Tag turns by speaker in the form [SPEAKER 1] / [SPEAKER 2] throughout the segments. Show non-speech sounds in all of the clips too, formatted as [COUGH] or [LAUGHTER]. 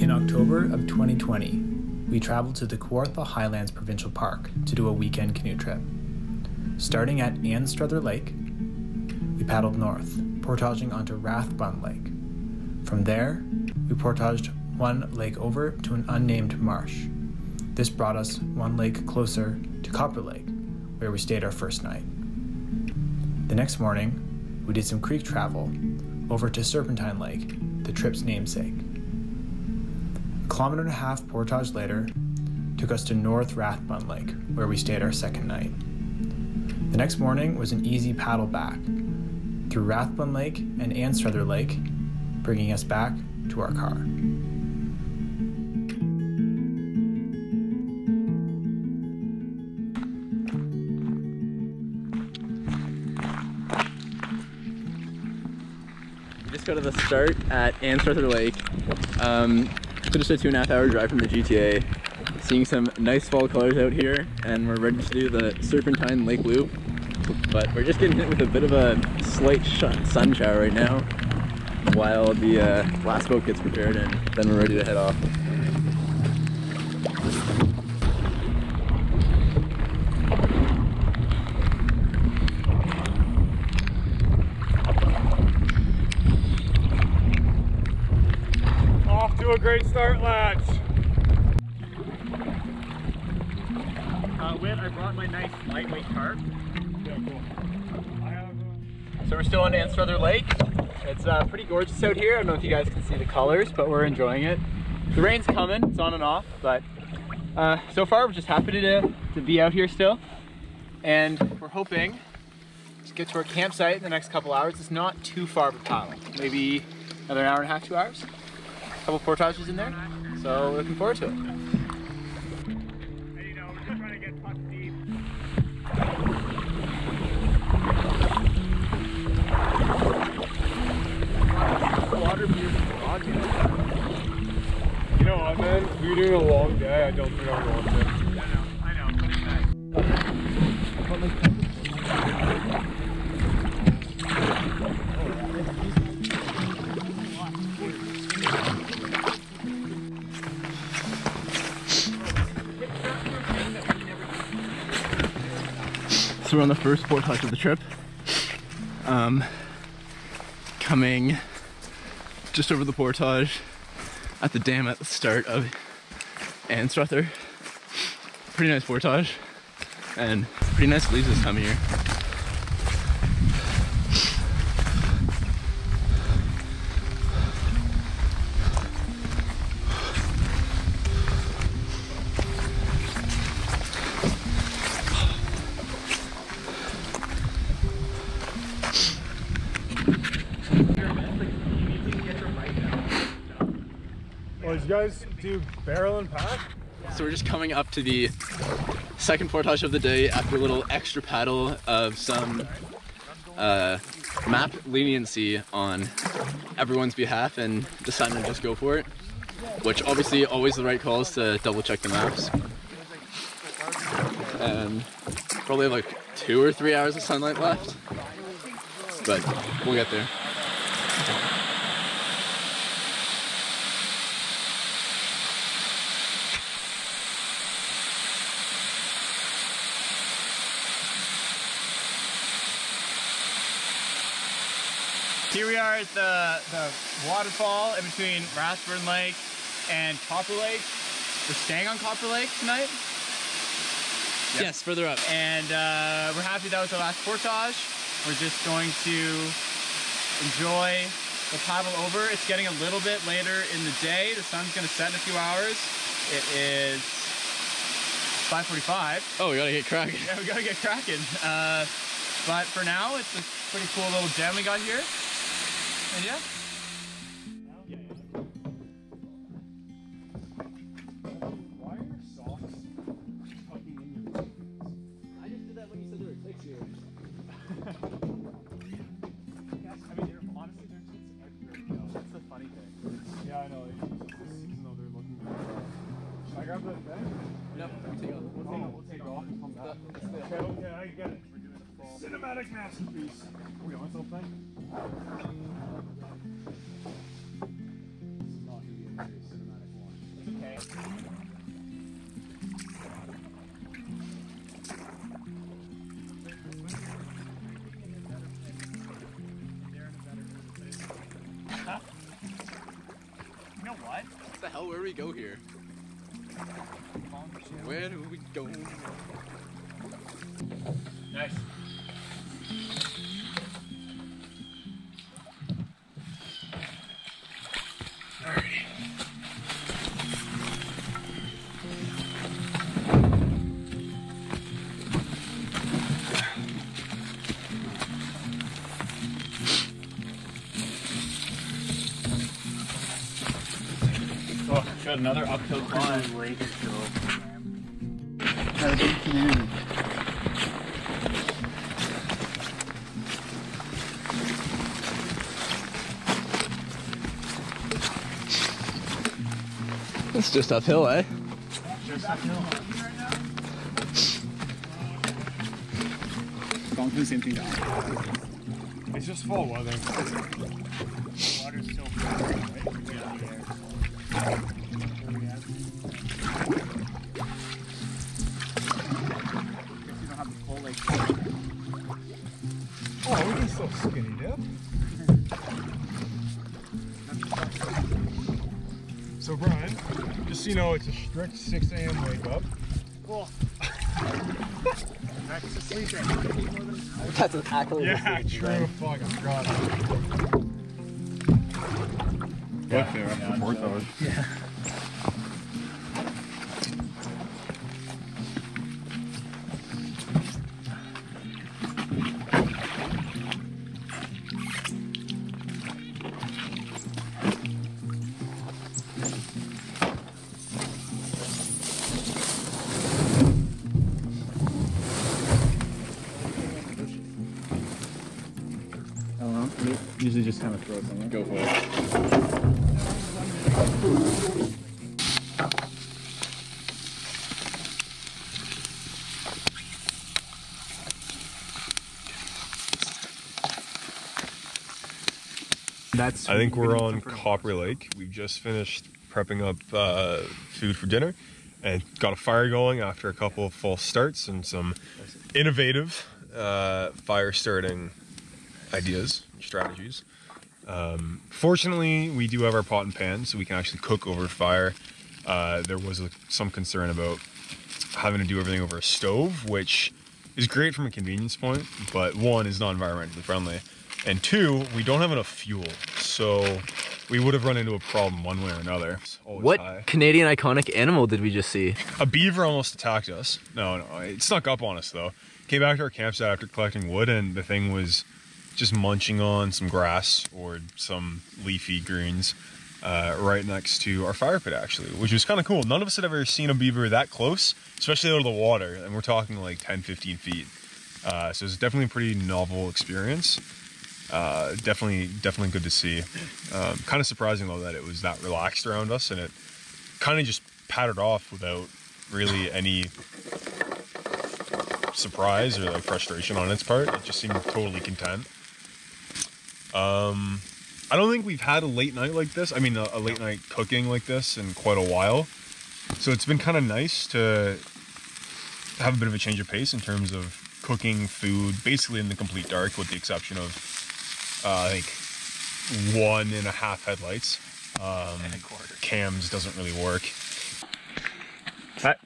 [SPEAKER 1] In October of 2020, we traveled to the Kawartha Highlands Provincial Park to do a weekend canoe trip. Starting at Anstruther Lake, we paddled north, portaging onto Rathbun Lake. From there, we portaged one lake over to an unnamed marsh. This brought us one lake closer to Copper Lake, where we stayed our first night. The next morning, we did some creek travel over to Serpentine Lake, the trip's namesake. A kilometer and a half portage later took us to North Rathbun Lake, where we stayed our second night. The next morning was an easy paddle back through Rathbun Lake and Anstruther Lake, bringing us back to our car.
[SPEAKER 2] We just got to the start at Anstruther Lake. Um, just a two and a half hour drive from the GTA. Seeing some nice fall colors out here, and we're ready to do the Serpentine Lake Loop. But we're just getting hit with a bit of a slight sun shower right now, while the uh, last boat gets prepared, and then we're ready to head off.
[SPEAKER 3] Off to a great start, lads.
[SPEAKER 2] My nice lightweight
[SPEAKER 3] uh,
[SPEAKER 2] So we're still on Anstruther Lake. It's uh, pretty gorgeous out here. I don't know if you guys can see the colors, but we're enjoying it. The rain's coming, it's on and off, but uh, so far we're just happy to, to be out here still. And we're hoping to get to our campsite in the next couple hours. It's not too far of a paddle, maybe another hour and a half, two hours. A couple portages in there, so looking forward to it.
[SPEAKER 3] Doing a long day, I don't think I want to.
[SPEAKER 2] I know, I know, but it's nice. So we're on the first portage of the trip. Um, coming just over the portage at the dam at the start of Anstruther. Pretty nice portage and pretty nice leaves this time of year.
[SPEAKER 3] You guys do barrel and pack?
[SPEAKER 2] So we're just coming up to the second portage of the day after a little extra paddle of some uh, map leniency on everyone's behalf and deciding to just go for it. Which obviously always the right call to double check the maps. And probably like two or three hours of sunlight left. But we'll get there.
[SPEAKER 4] Here we are at the, the waterfall in between Rathbun Lake and Copper Lake. We're staying on Copper Lake tonight,
[SPEAKER 2] Yes, further up.
[SPEAKER 4] and uh, we're happy that was our last portage. We're just going to enjoy the paddle over. It's getting a little bit later in the day. The sun's going to set in a few hours. It is 5:45.
[SPEAKER 2] Oh, we gotta get cracking.
[SPEAKER 4] Yeah, we gotta get cracking. Uh, but for now, it's a pretty cool little gem we got here. Yeah. Nice. Another uphill climb.
[SPEAKER 2] It's just uphill, eh?
[SPEAKER 4] Going through the same thing down.
[SPEAKER 5] It's just fall weather.
[SPEAKER 4] Water's still right? Yeah, the air. Guess you don't have the full like
[SPEAKER 5] Oh, we can still skinny dip. Just so you know, it's a strict 6 a.m. wake up.
[SPEAKER 4] cool. [LAUGHS] Back to sleeping.
[SPEAKER 2] That's actually
[SPEAKER 5] Yeah, true. Fuck, I forgot.
[SPEAKER 4] Yeah. I Usually just kind of throw it somewhere.
[SPEAKER 2] Go for it.
[SPEAKER 4] That's
[SPEAKER 5] I think we're on Copper Lake. We've just finished prepping up uh, food for dinner and got a fire going after a couple of false starts and some innovative uh, fire starting ideas, strategies. Um, fortunately, we do have our pot and pan, so we can actually cook over fire. Uh, there was a, some concern about having to do everything over a stove, which is great from a convenience point, but one is not environmentally friendly, and two, we don't have enough fuel, so we would have run into a problem one way or another.
[SPEAKER 2] What
[SPEAKER 5] high.
[SPEAKER 2] Canadian iconic animal did we just see?
[SPEAKER 5] A beaver almost attacked us. No, no, it snuck up on us though. Came back to our campsite after collecting wood, and the thing was just munching on some grass or some leafy greens uh, right next to our fire pit, actually, which was kind of cool. None of us had ever seen a beaver that close, especially out of the water, and we're talking like 10, 15 feet. Uh, so it's definitely a pretty novel experience. Uh, definitely, definitely good to see. Um, kind of surprising though that it was that relaxed around us, and it kind of just pattered off without really any surprise or like frustration on its part. It just seemed totally content. Um, I don't think we've had a late night like this. I mean, a, a late night cooking like this in quite a while. So it's been kind of nice to have a bit of a change of pace in terms of cooking food, basically in the complete dark, with the exception of uh, I think one and a half headlights. Um, cams doesn't really work.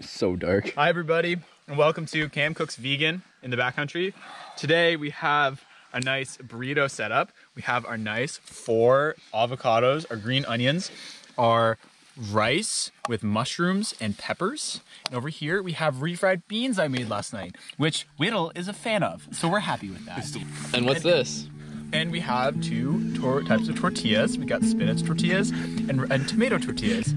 [SPEAKER 2] So dark.
[SPEAKER 4] Hi everybody, and welcome to Cam Cooks Vegan in the backcountry. Today we have a nice burrito setup. We have our nice four avocados, our green onions, our rice with mushrooms and peppers. And over here we have refried beans I made last night, which Whittle is a fan of. So we're happy with that.
[SPEAKER 2] And what's this?
[SPEAKER 4] And we have two tor- types of tortillas. We got spinach tortillas and, and tomato tortillas.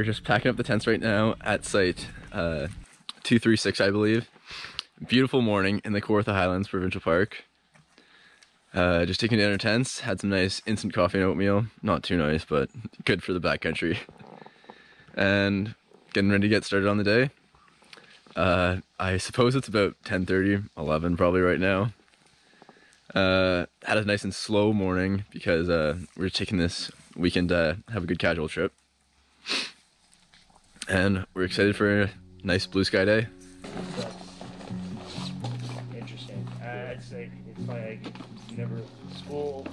[SPEAKER 2] We're just packing up the tents right now at site uh, 236, I believe. Beautiful morning in the Kawartha Highlands Provincial Park. Uh, just taking down our tents, had some nice instant coffee and oatmeal. Not too nice, but good for the backcountry. and getting ready to get started on the day. Uh, I suppose it's about 10.30, 11 probably right now. Uh, had a nice and slow morning because uh, we're taking this weekend to have a good casual trip. And we're excited for a nice blue sky day.
[SPEAKER 6] Interesting. Uh, I'd say it's like never school.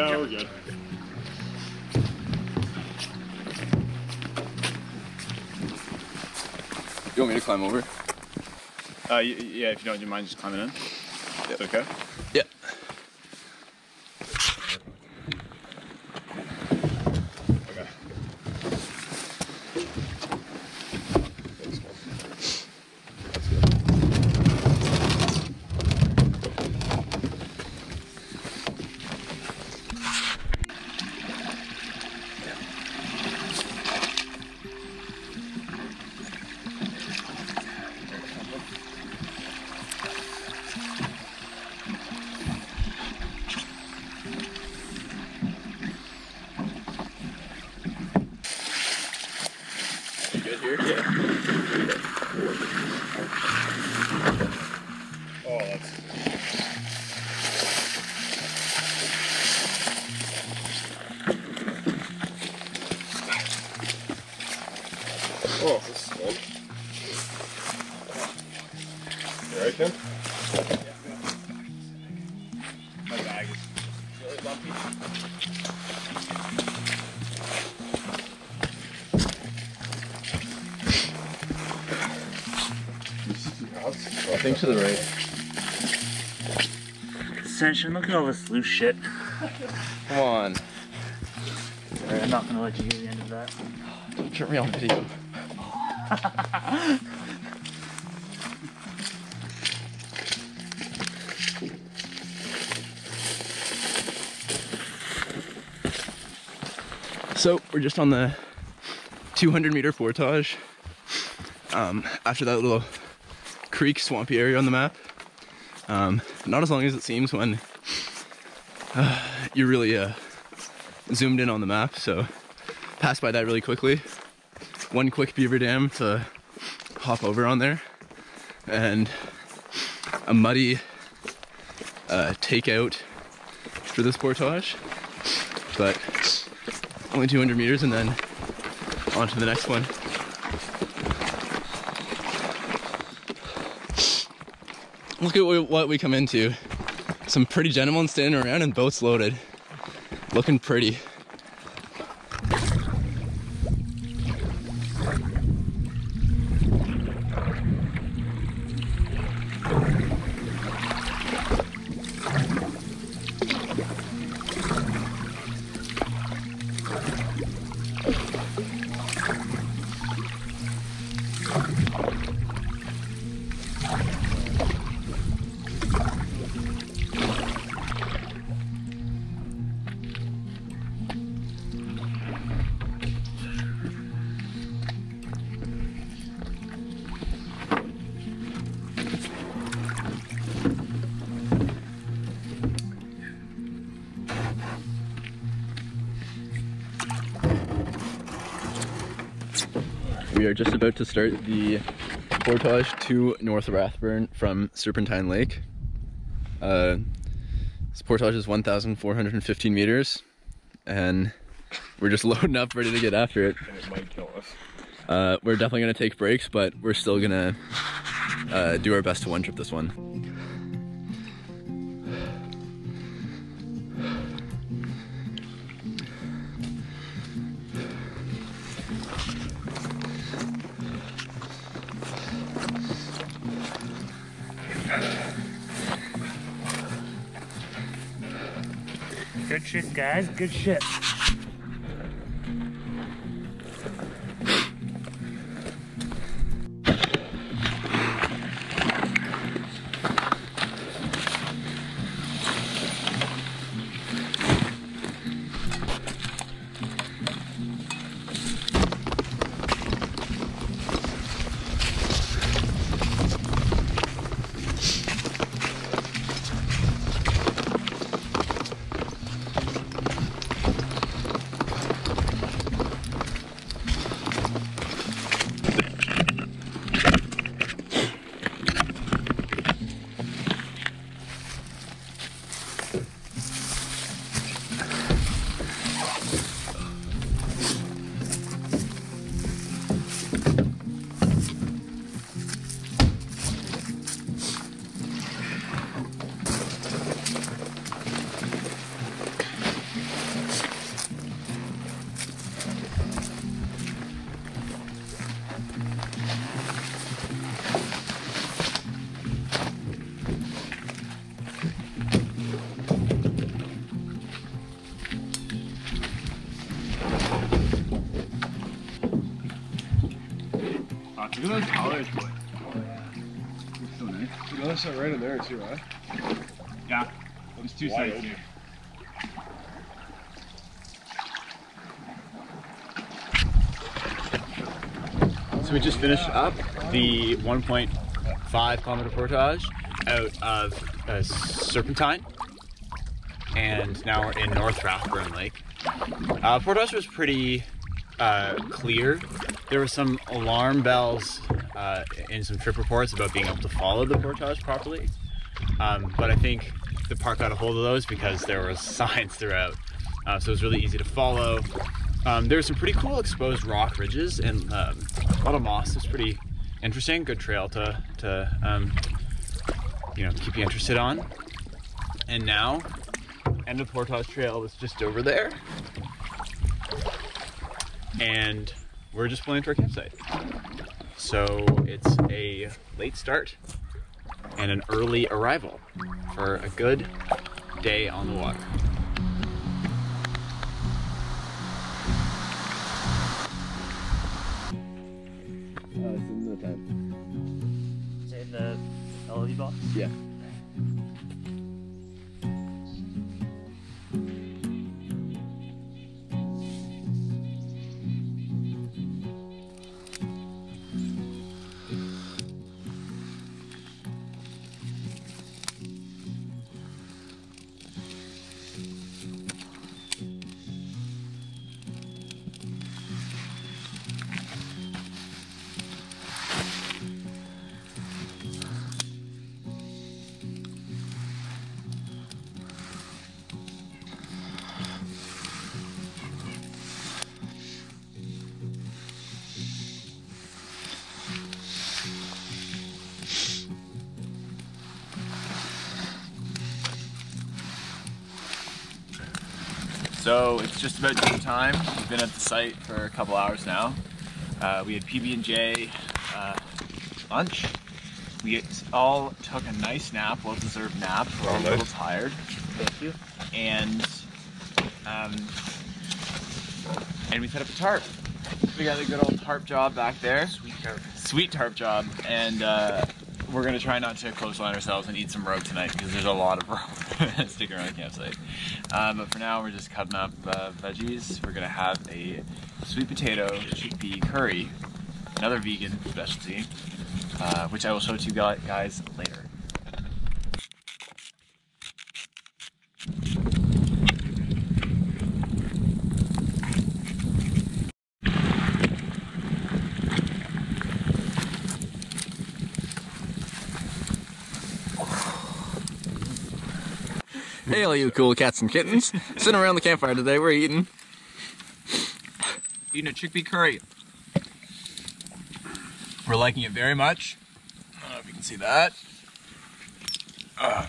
[SPEAKER 5] Yeah, we're good.
[SPEAKER 2] You want me to climb over?
[SPEAKER 7] Uh, y- yeah, if you don't mind just climbing in. It's Okay.
[SPEAKER 2] I think to the right.
[SPEAKER 6] Ascension, look at all this loose shit.
[SPEAKER 2] Come on.
[SPEAKER 6] Alright, I'm not gonna let you hear the end of that.
[SPEAKER 2] Don't turn me on video. [LAUGHS] So we're just on the 200 meter portage. Um, after that little creek swampy area on the map. Um, not as long as it seems when uh, you're really uh, zoomed in on the map. So pass by that really quickly. One quick beaver dam to hop over on there, and a muddy uh, takeout for this portage. But only 200 meters, and then on to the next one. Look at what we come into. Some pretty gentlemen standing around and boats loaded. Looking pretty. We are just about to start the portage to North Rathbun from Serpentine Lake. Uh, This portage is 1,415 meters, and we're just [LAUGHS] loading up, ready to get after it.
[SPEAKER 5] And it might kill us.
[SPEAKER 2] Uh, we're definitely gonna take breaks, but we're still gonna uh, do our best to one trip this one.
[SPEAKER 6] Good shit, guys. Good shit.
[SPEAKER 4] Look at those colors, boy. Oh, yeah. Looks So nice.
[SPEAKER 5] You notice that right in there too, huh?
[SPEAKER 4] Yeah, there's two
[SPEAKER 5] Wide
[SPEAKER 4] sides here. So we just finished up the 1.5 kilometer portage out of uh, Serpentine, and now we're in North Rathbun Lake. Uh, portage was pretty uh, clear. There were some alarm bells uh, in some trip reports about being able to follow the portage properly, um, but I think the park got a hold of those because there were [LAUGHS] signs throughout, uh, so it was really easy to follow. Um, there were some pretty cool exposed rock ridges and um, a lot of moss. It's pretty interesting. Good trail to to um, you know keep you interested on. And now, end of Portage Trail is just over there, and we're just pulling into our campsite. So it's a late start and an early arrival for a good day on the water. So it's just about dinner time. We've been at the site for a couple hours now. Uh, we had PB and J uh, lunch. We all took a nice nap, well-deserved nap. We're all a
[SPEAKER 5] Oh,
[SPEAKER 4] little tired,
[SPEAKER 6] Thank you.
[SPEAKER 4] and um, and we set up a tarp. We got a good old tarp job back there.
[SPEAKER 6] Sweet tarp.
[SPEAKER 4] Sweet tarp job, and uh, we're gonna try not to clothesline ourselves and eat some rope tonight because there's a lot of rope sticking around the campsite. Um, but for now, we're just cutting up uh, veggies. We're gonna have a sweet potato chickpea curry, another vegan specialty, uh, which I will show to you guys later.
[SPEAKER 8] Hey, all you cool cats and kittens. Sitting around the campfire today, we're eating.
[SPEAKER 4] Eating a chickpea curry. We're liking it very much. I don't know if you can see that. Uh,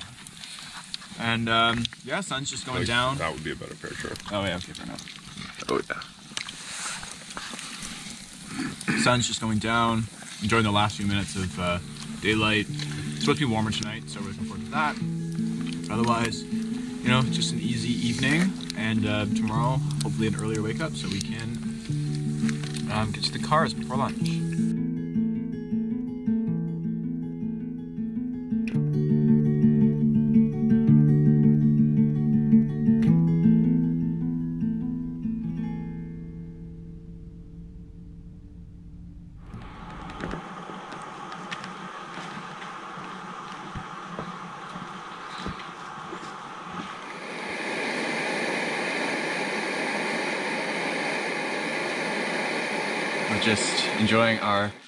[SPEAKER 4] and um, yeah, sun's just going
[SPEAKER 5] Like,
[SPEAKER 4] down.
[SPEAKER 5] That would be a better picture.
[SPEAKER 4] Oh yeah, okay, fair enough.
[SPEAKER 8] Oh yeah.
[SPEAKER 4] Sun's just going down. Enjoying the last few minutes of uh, daylight. It's supposed to be warmer tonight, so we're looking forward to that. Otherwise, you know, just an easy evening, and uh, tomorrow hopefully an earlier wake up so we can um, get to the cars before lunch.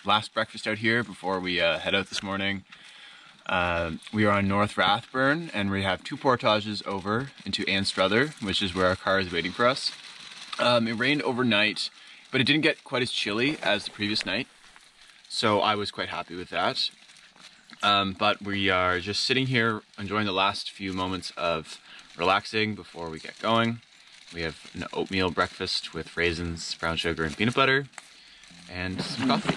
[SPEAKER 4] Last breakfast out here before we uh, head out this morning. Uh, we are on North Rathbun and we have two portages over into Anstruther, which is where our car is waiting for us. Um, it rained overnight, but it didn't get quite as chilly as the previous night, so I was quite happy with that. Um, but we are just sitting here enjoying the last few moments of relaxing before we get going. We have an oatmeal breakfast with raisins, brown sugar, and peanut butter, and some coffee.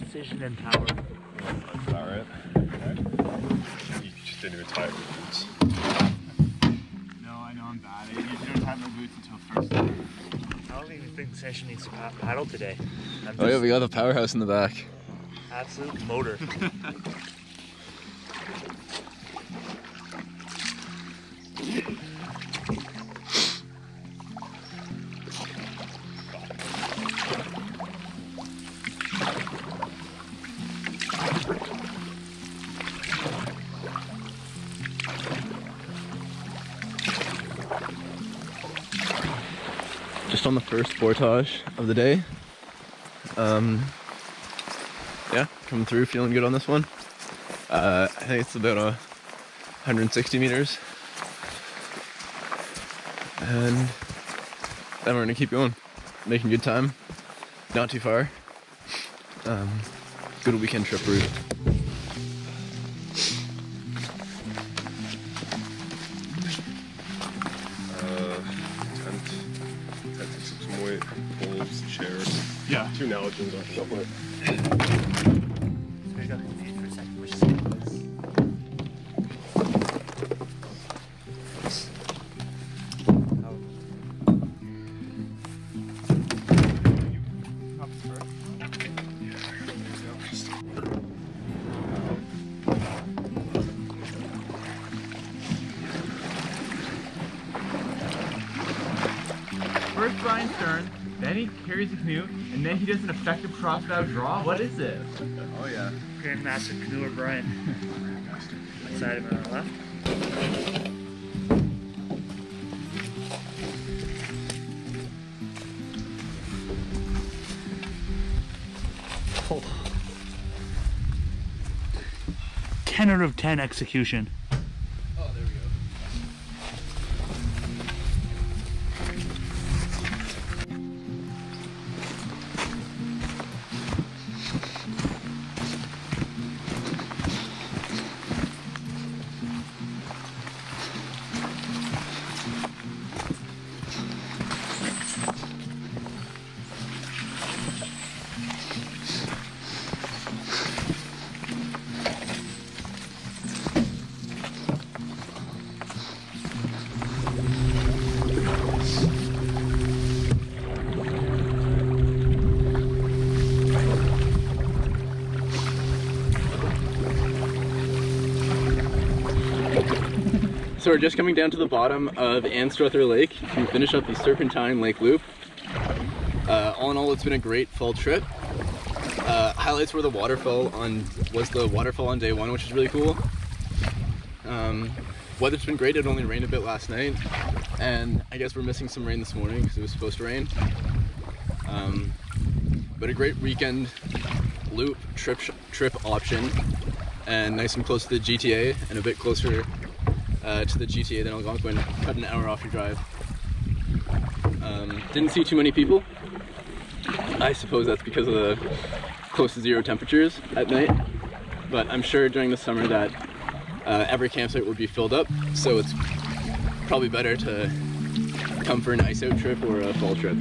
[SPEAKER 6] Precision and power.
[SPEAKER 5] Is that right? You just didn't even tie your boots.
[SPEAKER 4] No, I know I'm bad. I don't have my boots until first.
[SPEAKER 6] I don't even think Session needs to pa- paddle today. I'm
[SPEAKER 8] Oh yeah, we got the powerhouse in the back.
[SPEAKER 6] absolute motor. [LAUGHS]
[SPEAKER 2] Just on the first portage of the day. Um, yeah, coming through, feeling good on this one. Uh, I think it's about a 160 meters. And then we're gonna keep going, making good time. Not too far. Um, good weekend trip route.
[SPEAKER 5] Uh, tent, tent takes up some weight, poles, chairs,
[SPEAKER 4] Yeah.
[SPEAKER 5] two Nalgene on somewhere.
[SPEAKER 4] An effective crossbow draw. What is it?
[SPEAKER 2] Oh yeah.
[SPEAKER 6] Grandmaster Canoe O'Brien. Side of it on the left. Oh. 10 out of 10 execution.
[SPEAKER 2] So we're just coming down to the bottom of Anstruther Lake to finish up the Serpentine Lake Loop. Uh, all in all, it's been a great fall trip. Uh, highlights were the waterfall on was the waterfall on day one, which is really cool. Um, weather's been great. It only rained a bit last night, and I guess we're missing some rain this morning because it was supposed to rain. Um, but a great weekend loop trip trip option, and nice and close to the GTA, and a bit closer uh, to the GTA than Algonquin. Cut an hour off your drive. Um, didn't see too many people. I suppose that's because of the close to zero temperatures at night. But I'm sure during the summer that uh, every campsite would be filled up, so it's probably better to come for an ice out trip or a fall trip.